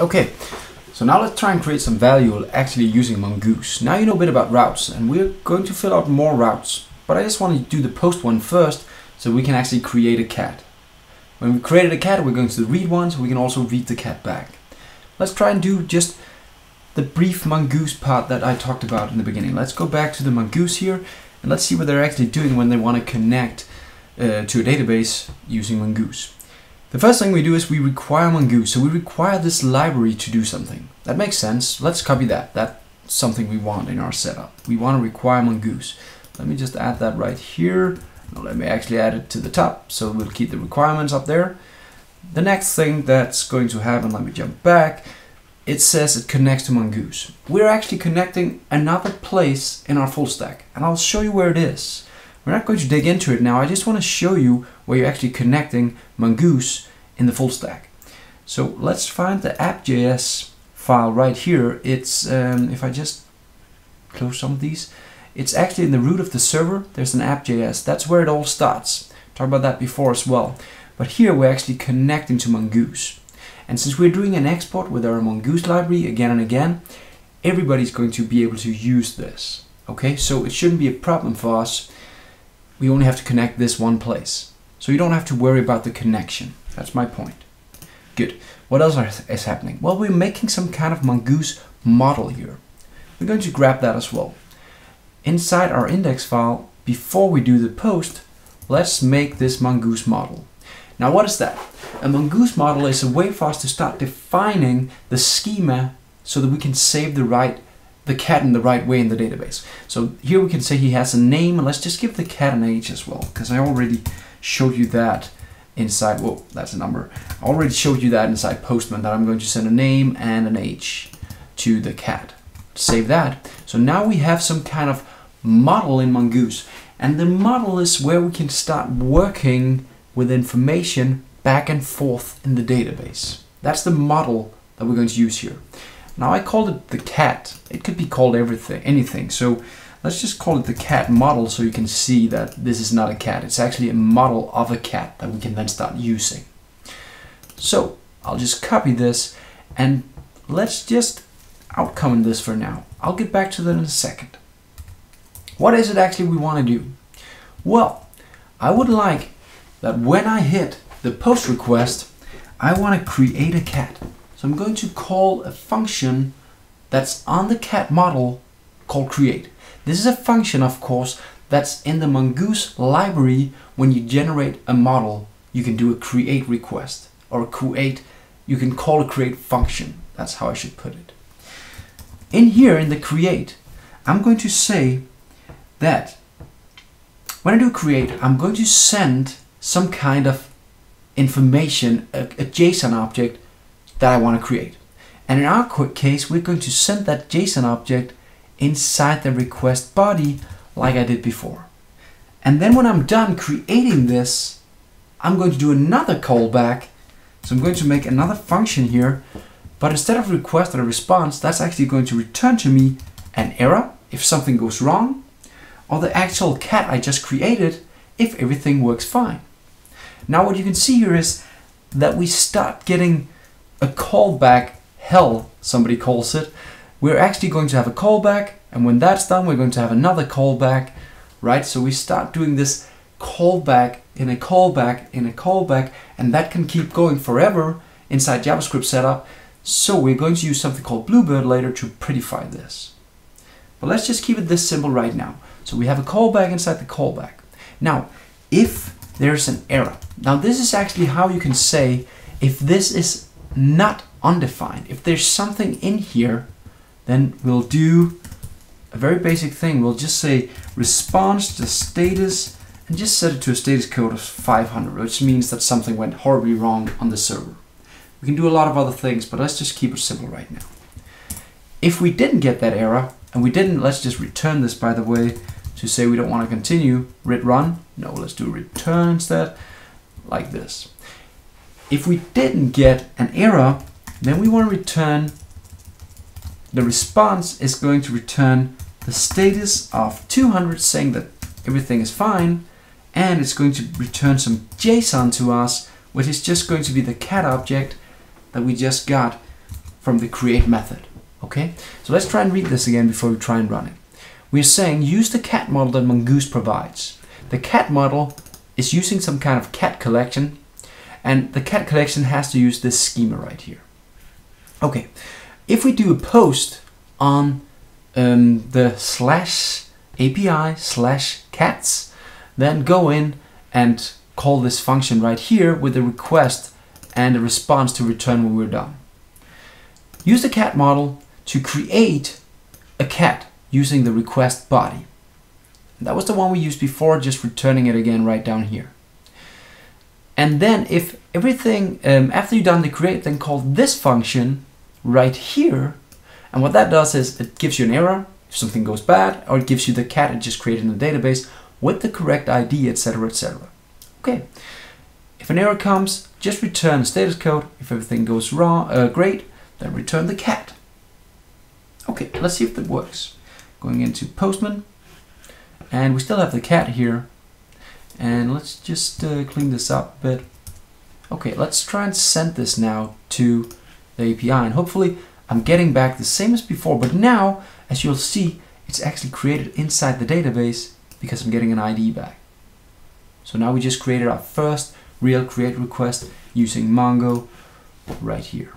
Okay, so now let's try and create some value actually using Mongoose. Now you know a bit about routes and we're going to fill out more routes, but I just want to do the post one first so we can actually create a cat. When we created a cat, we're going to read one so we can also read the cat back. Let's try and do just the brief Mongoose part that I talked about in the beginning. Let's go back to the Mongoose here and let's see what they're actually doing when they want to connect uh, to a database using Mongoose. The first thing we do is we require Mongoose, so we require this library to do something. That makes sense. Let's copy that. That's something we want in our setup. We want to require Mongoose. Let me just add that right here. Let me actually add it to the top, so we'll keep the requirements up there. The next thing that's going to happen, let me jump back, it says it connects to Mongoose. We're actually connecting another place in our full stack, and I'll show you where it is. We're not going to dig into it now, I just want to show you where you're actually connecting Mongoose in the full stack. So let's find the app.js file right here. It's, um, if I just close some of these, it's actually in the root of the server, there's an app.js. That's where it all starts. Talked about that before as well. But here we're actually connecting to Mongoose. And since we're doing an export with our Mongoose library again and again, everybody's going to be able to use this. Okay, so it shouldn't be a problem for us we only have to connect this one place. So you don't have to worry about the connection. That's my point. Good. What else is happening? Well, we're making some kind of Mongoose model here. We're going to grab that as well. Inside our index file, before we do the post, let's make this Mongoose model. Now what is that? A Mongoose model is a way for us to start defining the schema so that we can save the right the cat in the right way in the database. So here we can say he has a name. And let's just give the cat an age as well, because I already showed you that inside, whoa, that's a number. I already showed you that inside Postman that I'm going to send a name and an age to the cat. Save that. So now we have some kind of model in Mongoose. And the model is where we can start working with information back and forth in the database. That's the model that we're going to use here. Now I called it the cat. It could be called everything, anything. So let's just call it the cat model so you can see that this is not a cat. It's actually a model of a cat that we can then start using. So I'll just copy this and let's just outcome this for now. I'll get back to that in a second. What is it actually we want to do? Well, I would like that when I hit the post request, I want to create a cat. So I'm going to call a function that's on the cat model called create. This is a function, of course, that's in the Mongoose library when you generate a model. You can do a create request or a create, you can call a create function. That's how I should put it. In here, in the create, I'm going to say that when I do create, I'm going to send some kind of information, a, a JSON object that I want to create. And in our case, we're going to send that JSON object inside the request body like I did before. And then when I'm done creating this, I'm going to do another callback. So I'm going to make another function here, but instead of request or response, that's actually going to return to me an error if something goes wrong, or the actual cat I just created if everything works fine. Now what you can see here is that we start getting a callback hell, somebody calls it. We're actually going to have a callback, and when that's done, we're going to have another callback, right? So we start doing this callback in a callback in a callback, and that can keep going forever inside JavaScript setup. So we're going to use something called Bluebird later to prettify this. But let's just keep it this simple right now. So we have a callback inside the callback. Now, if there's an error, now this is actually how you can say if this is not undefined. If there's something in here, then we'll do a very basic thing. We'll just say response to status and just set it to a status code of 500, which means that something went horribly wrong on the server. We can do a lot of other things, but let's just keep it simple right now. If we didn't get that error, and we didn't, let's just return this by the way, to say we don't want to continue, rit run. No, let's do return instead, like this. If we didn't get an error, then we want to return, the response is going to return the status of 200 saying that everything is fine, and it's going to return some JSON to us, which is just going to be the cat object that we just got from the create method. Okay, so let's try and read this again before we try and run it. We're saying use the cat model that Mongoose provides. The cat model is using some kind of cat collection and the cat collection has to use this schema right here. Okay, if we do a post on um, the slash API slash cats, then go in and call this function right here with a request and a response to return when we're done. Use the cat model to create a cat using the request body. That was the one we used before, just returning it again right down here. And then if everything, um, after you've done the create, then call this function right here. And what that does is it gives you an error if something goes bad, or it gives you the cat it just created in the database with the correct ID, etc, etc. Okay, if an error comes, just return the status code. If everything goes wrong, uh, great, then return the cat. Okay, let's see if that works. Going into Postman, and we still have the cat here. And let's just uh, clean this up a bit. Okay, let's try and send this now to the API. And hopefully I'm getting back the same as before. But now, as you'll see, it's actually created inside the database because I'm getting an ID back. So now we just created our first real create request using Mongo right here.